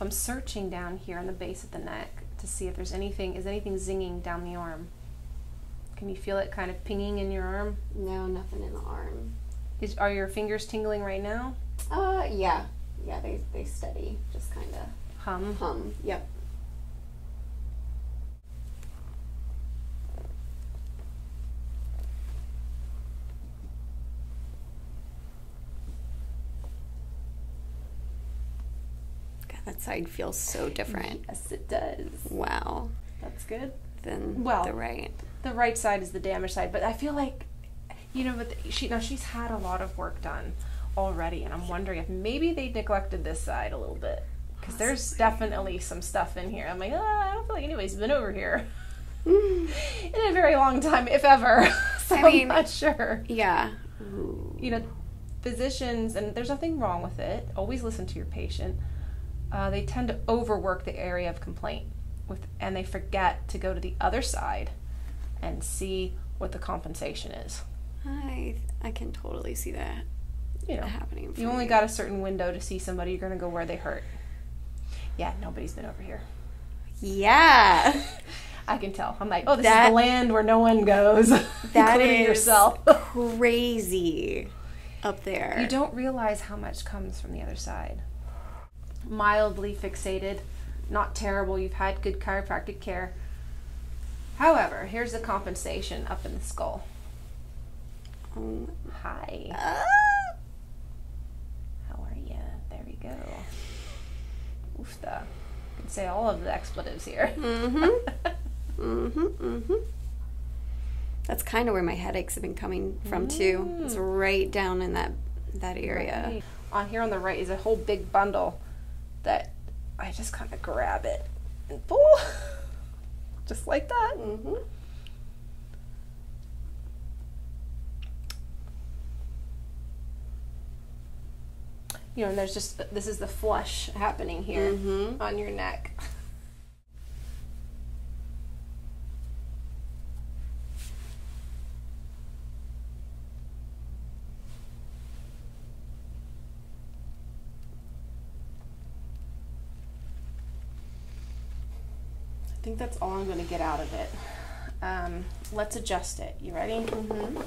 So I'm searching down here on the base of the neck to see if there's anything, is anything zinging down the arm? Can you feel it kind of pinging in your arm? No, nothing in the arm. Is, are your fingers tingling right now? Uh, yeah. Yeah, they, they steady. Just kind of Hum. hum. Yep. That side feels so different. Yes, it does. Wow. That's good. Then Well- the right. The right side is the damaged side, but I feel like, you know, but she now she's had a lot of work done already, and I'm wondering if maybe they neglected this side a little bit because there's definitely some stuff in here. I'm like, ah, I don't feel like anybody's been over here in a very long time, if ever. so I mean- I'm not sure. Yeah. you know, physicians, and there's nothing wrong with it. Always listen to your patient. Uh, they tend to overwork the area of complaint, with, and they forget to go to the other side and see what the compensation is. I I can totally see that You know, happening. you only me. got a certain window to see somebody. You're gonna go where they hurt. Yeah, nobody's been over here. Yeah. I can tell. I'm like, oh, this is the land where no one goes, That including is yourself. crazy up there. You don't realize how much comes from the other side. Mildly fixated, not terrible. You've had good chiropractic care. However, here's the compensation up in the skull. Um, Hi, ah. how are you? There we go. Oofta. Can say all of the expletives here. mm-hmm. mm-hmm. Mm-hmm. That's kind of where my headaches have been coming from too. It's right down in that that area. Right. On here on the right is a whole big bundle that I just kind of grab it and pull, just like that. Mhm. you know, and there's just this is the flush happening here Mhm. on your neck. I think that's all I'm going to get out of it. Um, let's adjust it. You ready? Mm -hmm.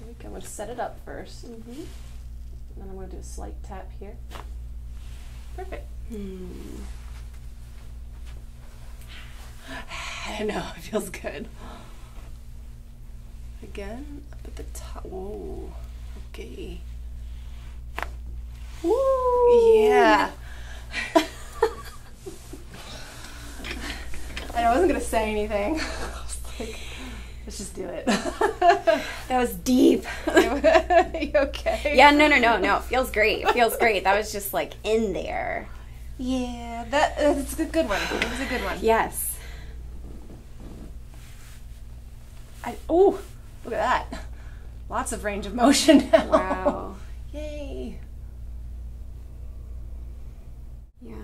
I'm going to set it up first. mm -hmm. Then I'm going to do a slight tap here. Perfect. Hmm. I don't know. It feels good. Again, up at the top. Whoa. Okay. Woo! Yeah. I wasn't going to say anything. I was like, let's just do it. That was deep. you okay? yeah, no, no, no, no. It feels great. It feels great. That was just like in there. Yeah, that, that's a good one. That's a good one. Yes. I, oh, look at that. Lots of range of motion now. Wow. Yay. Yeah.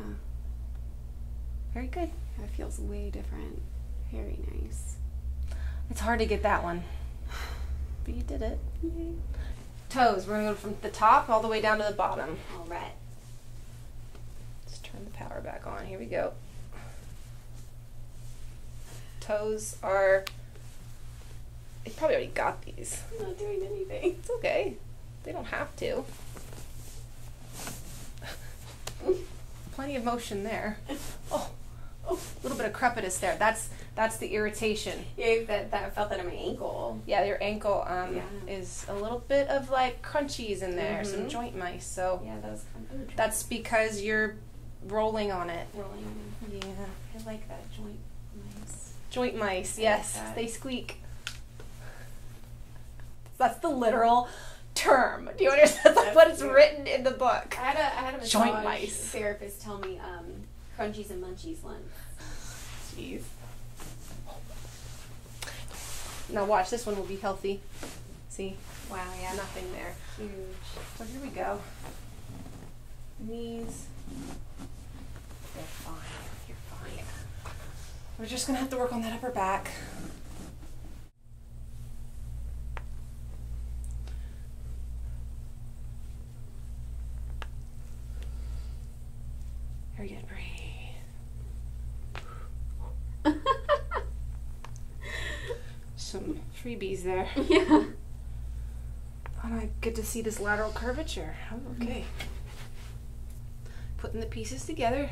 Very good. That feels way different. Very nice. It's hard to get that one. But you did it. Yay. Toes. We're going to go from the top all the way down to the bottom. All right. Let's turn the power back on. Here we go. Toes are. They probably already got these. I'm not doing anything. It's okay. They don't have to. Plenty of motion there. Oh, oh, a little bit of crepitus there. That's that's the irritation. Yeah, that, that felt that on my ankle. Yeah, your ankle um, Yeah. is a little bit of like crunchies in there, some Mhm. joint mice. So Yeah, that kind of that's because you're rolling on it. rolling. Yeah. I like that joint mice. Joint mice, I yes, that. they squeak. That's the literal term. Do you understand? That's what it's written in the book. I had a I had a Joint mice. therapist tell me um, crunchies and munchies lunch. Jeez. Now watch, this one will be healthy. See, Wow, yeah, nothing there. huge. So here we go. Knees. They're fine. You're fine. We're just gonna have to work on that upper back. Very good. Breathe. Some there. yeah. And I get to see this lateral curvature. Oh, okay. Putting the pieces together.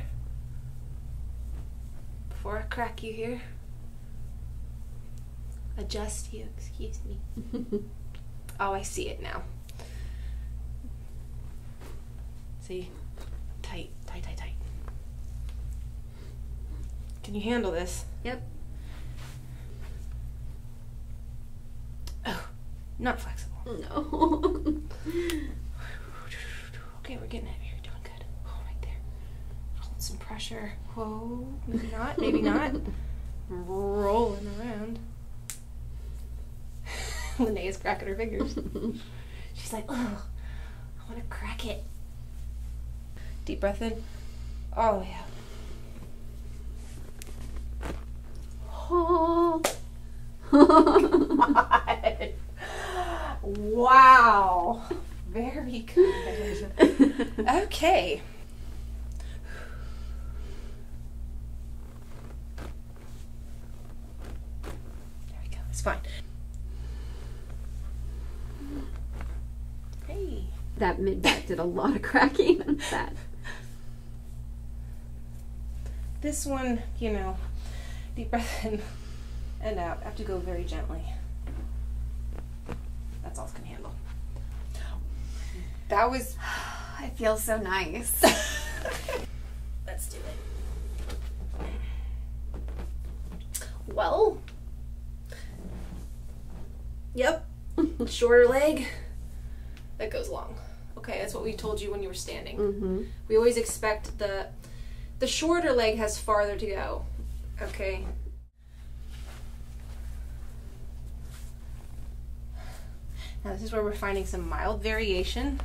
Before I crack you here. Adjust you, excuse me. Oh, I see it now. See? Tight, tight, tight, tight. Can you handle this? Yep. Oh, not flexible. No. Okay, we're getting it. You're doing good. Oh, right there. Hold some pressure. Whoa. Maybe not. Maybe not. Rolling around. Linnea's cracking her fingers. She's like, oh, I want to crack it. Deep breath in. Oh, yeah. oh. God. Wow. Very good. Okay. There we go. It's fine. Hey. that mid back did a lot of cracking on that. This one, you know, deep breath in and out. I have to go very gently. That's all it's gonna handle. That was I feel so nice. Let's do it. Well, yep, shorter leg that goes long. Okay, that's what we told you when you were standing. mm-hmm. We always expect the the shorter leg has farther to go. Okay. Now this is where we're finding some mild variation.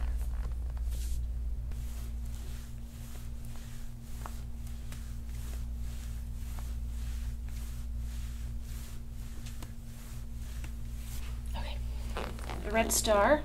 Red star.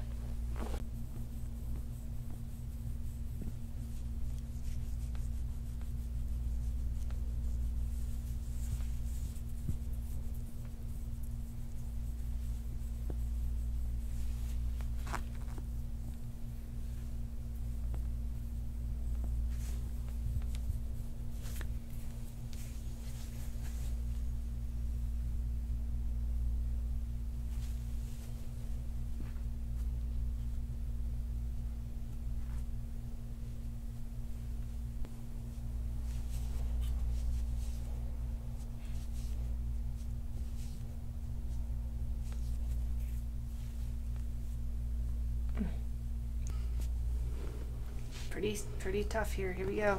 Pretty pretty tough here. Here we go.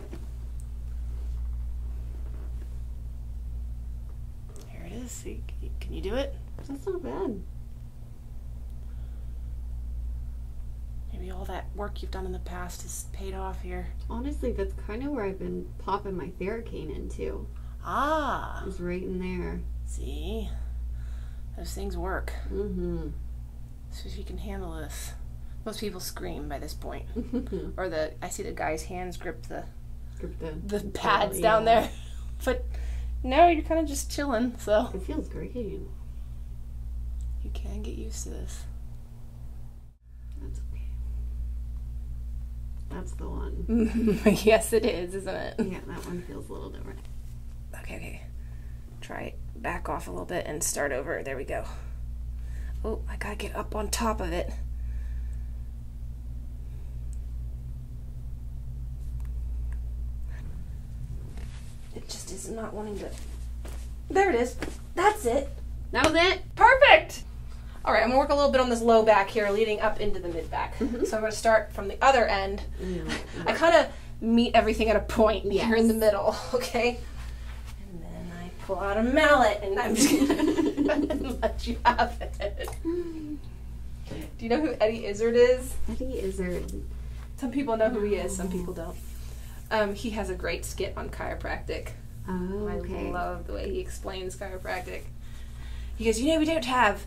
Here it is. See, can you, do it? That's not bad. Maybe all that work you've done in the past has paid off here. Honestly, that's kind of where I've been popping my Theracane into. Ah, It's right in there. see, those things work. Mm-hmm. So she can handle this, most people scream by this point, or the I see the guy's hands grip the Grip the, the pads down yeah. there, but no, you're kind of just chilling. So It feels great. you can get used to this. That's okay. That's the one. yes, it is, isn't it? Yeah, that one feels a little different. Okay, okay. Try it. Back off a little bit and start over. There we go. Oh, I gotta get up on top of it. It just is not wanting to. There it is. That's it. That was it. Perfect. All right, I'm gonna work a little bit on this low back here, leading up into the mid back. Mhm. So I'm gonna start from the other end. Mm, I kind of meet everything at a point here in the middle, okay? And then I pull out a mallet and I'm just gonna let you have it. Do you know who Eddie Izzard is? Eddie Izzard. Some people know who he is, some people don't. Um, he has a great skit on chiropractic. Oh, okay. I love the way he explains chiropractic. He goes, you know, we don't have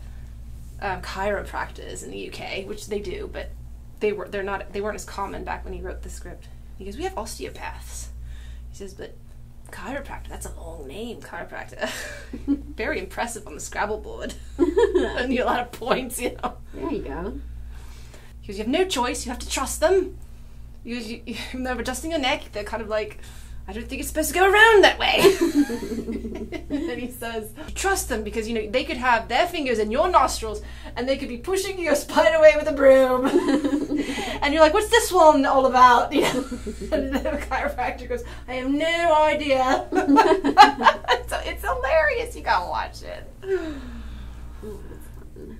um, chiropractors in the UK, which they do, but they were they're not they weren't as common back when he wrote the script. He goes, we have osteopaths. He says, but chiropractor, that's a long name, chiropractor. Very impressive on the Scrabble board. and you a lot of points, you know. There you go. He goes, you have no choice, you have to trust them. You, you, they're adjusting your neck, they're kind of like, I don't think it's supposed to go around that way. and then he says, trust them because, you know, they could have their fingers in your nostrils and they could be pushing your spine away with a broom. and you're like, what's this one all about? You know? and the chiropractor goes, I have no idea. so it's hilarious. You gotta watch it.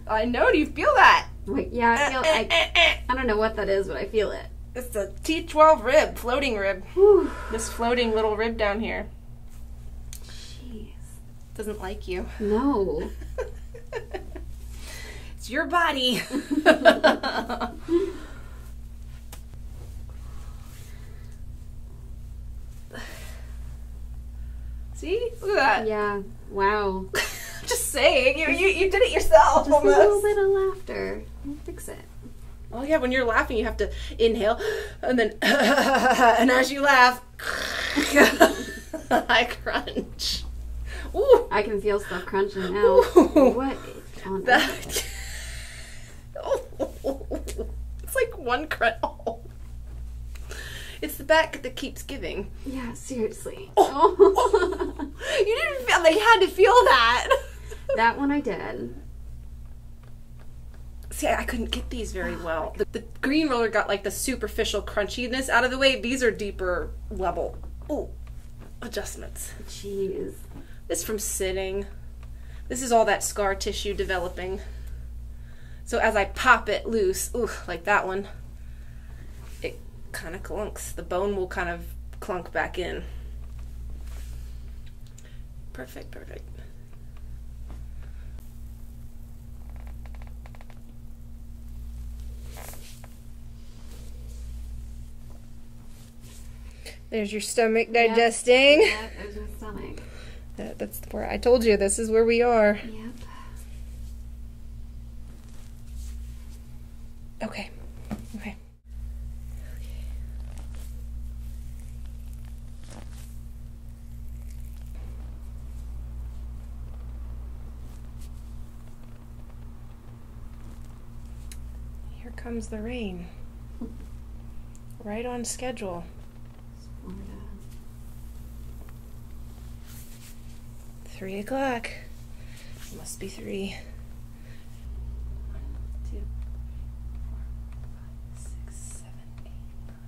I know. Do you feel that? Wait, yeah, I feel. Eh, eh, I, eh, I don't know what that is, but I feel it. It's a T12 rib, floating rib. Whew. This floating little rib down here Jeez. doesn't like you. No. it's your body. See? Look at that. Yeah. Wow. Just saying. You, you, you did it yourself Just a little bit of laughter. Fix it. Oh yeah, when you're laughing, you have to inhale and then, and as you laugh, I crunch. Ooh, I can feel stuff crunching now. Ooh. What is on that. it's like one crunch. Oh. It's the back that keeps giving. Yeah, seriously. Oh. oh. You didn't feel like you had to feel that. that one I did. See, I couldn't get these very oh well. The, the green roller got like the superficial crunchiness out of the way. These are deeper level. Oh, adjustments. Jeez. This from sitting. This is all that scar tissue developing. So as I pop it loose, ooh, like that one, it kind of clunks. The bone will kind of clunk back in. Perfect, perfect. There's your stomach digesting. Yeah, there's my stomach. That, that's where I told you this is where we are. Yep. Okay. Okay. Here comes the rain. Right on schedule. Three o'clock. Must be three. One, two, four, five, six, seven, eight, nine,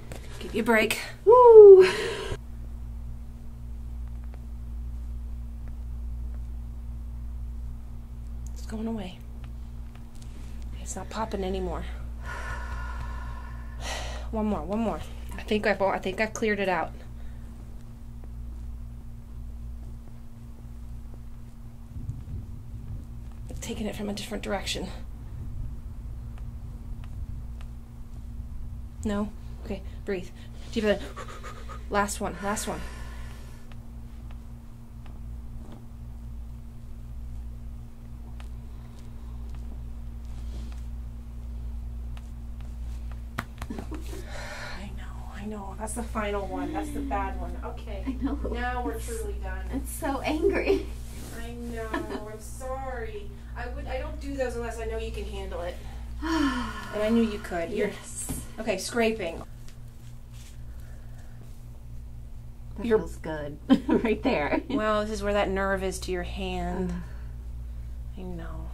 ten. Give you a break. Woo! It's going away. It's not popping anymore. One more, one more. I think I've I think I've cleared it out. Taking it from a different direction. No? Okay, breathe. Deep in. Last one, last one. I know, I know. That's the final one. That's the bad one. Okay. I know. Now we're truly done. It's so angry. I know. I'm sorry. I would. I don't do those unless I know you can handle it. And I knew you could. You're okay. Scraping. That You're- feels good. right there. Well, this is where that nerve is to your hand. I know.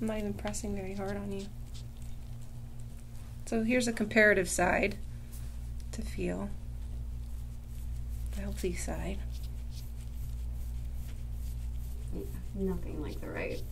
I'm not even pressing very hard on you. So here's a comparative side to feel. The healthy side. Nothing like the right.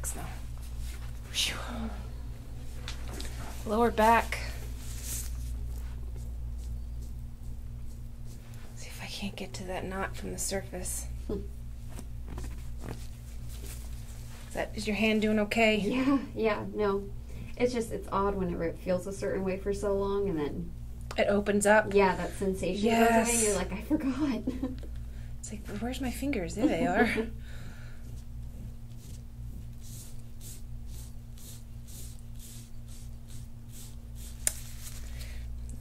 Relax now. Lower back. See if I can't get to that knot from the surface. Is that is your hand doing okay? Yeah, yeah, no. It's just it's odd whenever it feels a certain way for so long and then It opens up. yeah, that sensation goes Yes. away and you're like, I forgot. It's like, where's my fingers? There they are.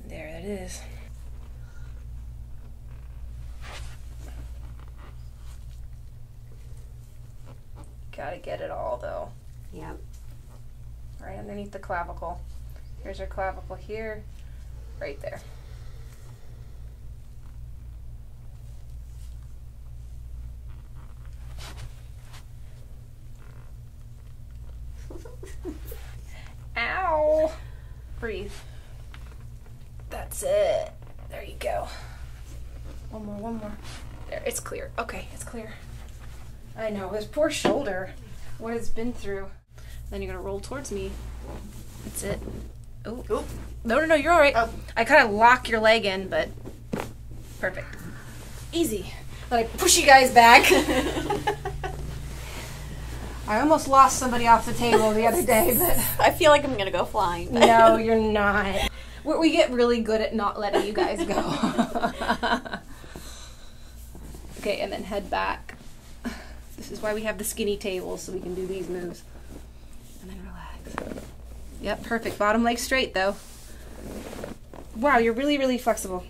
there it is. Gotta get it all though. Yep. Right underneath the clavicle. Here's our clavicle here, right there. Ow! Breathe. That's it. There you go. One more, one more. There, it's clear. Okay, it's clear. I know, this poor shoulder. What it's been through. Then you're gonna roll towards me. That's it. Oh, Oop. no, no, no, you're all right. Oh. I kind of lock your leg in, but perfect. Easy. Then I push you guys back. I almost lost somebody off the table the other day, but I feel like I'm gonna go flying. no, you're not. We we get really good at not letting you guys go. okay, and then head back. This is why we have the skinny tables so we can do these moves. And then relax. Yep, perfect. Bottom leg straight though. Wow, you're really, really flexible.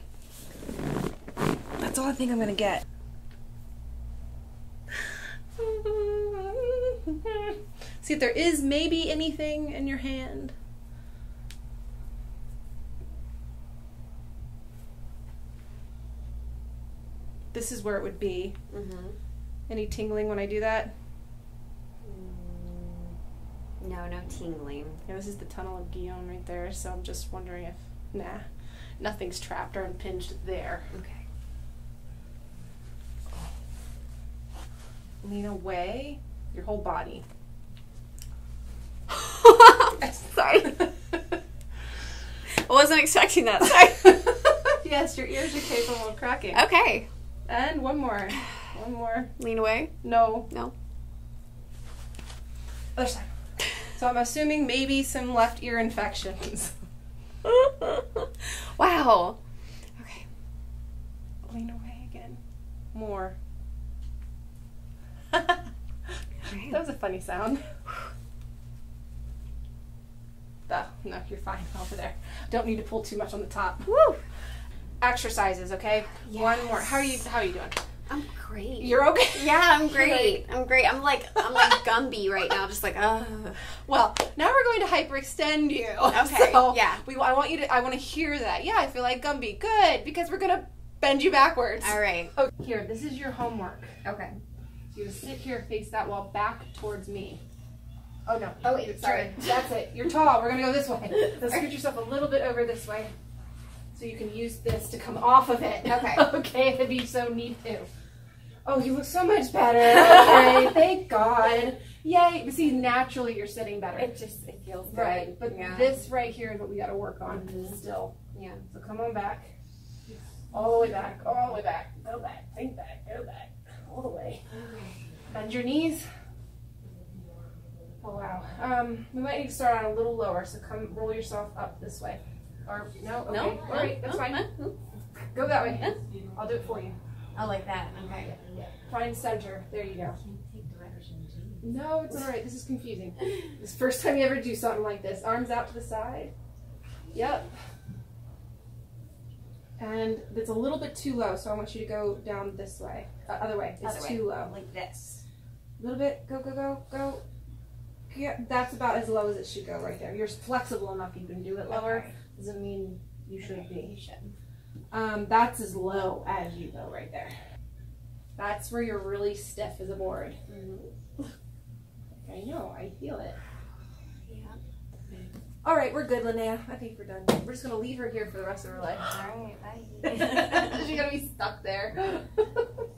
That's all I think I'm gonna get. See if there is maybe anything in your hand. This is where it would be. Mm-hmm. Any tingling when I do that? No, no tingling. Yeah, this is the tunnel of Guyon right there, so I'm just wondering if, nah, nothing's trapped or impinged there. Okay. Lean away, your whole body. Sorry. I wasn't expecting that. Sorry. yes, your ears are capable of cracking. okay. And one more. One more. Lean away. No. No. Other side. So I'm assuming maybe some left ear infections. wow. Okay. Lean away again. More. that was a funny sound. Oh, no, you're fine over there. Don't need to pull too much on the top. Woo. Exercises, okay? One more. How are you? How are you doing? I'm great. You're okay. yeah, I'm great. I'm great. I'm like I'm like Gumby right now, just like uh. Well, now we're going to hyperextend you. Okay, So yeah. We. I want you to. I want to hear that. Yeah, I feel like Gumby. Good, because we're gonna bend you backwards. All right. Oh, here. This is your homework. Okay. So you sit here, face that wall, back towards me. Oh no. Oh, wait, sorry. That's it. You're tall. We're gonna go this way. Let's scoot yourself a little bit over this way, so you can use this to come off of it. Okay. okay. If you so need to. Oh, you look so much better. Okay. Thank God. Yay. See, naturally you're sitting better. It just it feels good. right. But yeah. this right here is what we got to work on Mhm. still. Yeah. So come on back. All the way back. All the way back. Go back. Think back. Go back. All the way. Bend your knees. Oh wow. Um, we might need to start on a little lower. So come roll yourself up this way. Or no. Okay. No. All right. That's No, fine. no. Go that way. I'll do it for you. I like that. Okay. Find center. There you go. No, it's all right. This is confusing. This the first time you ever do something like this. Arms out to the side. Yep. And it's a little bit too low, so I want you to go down this way. Uh, other way. It's Other way. too low. Like this. A little bit. Go, go, go, go. Yeah, that's about as low as it should go right there. You're flexible enough you can do it lower. Okay. Doesn't mean you should be. should. Um, that's as low as you go right there. That's where you're really stiff as a board. Mm-hmm. I know, I feel it. Yeah. All right, we're good, Linnea. I think we're done. We're just gonna leave her here for the rest of her life. All right. Bye. She's gonna be stuck there.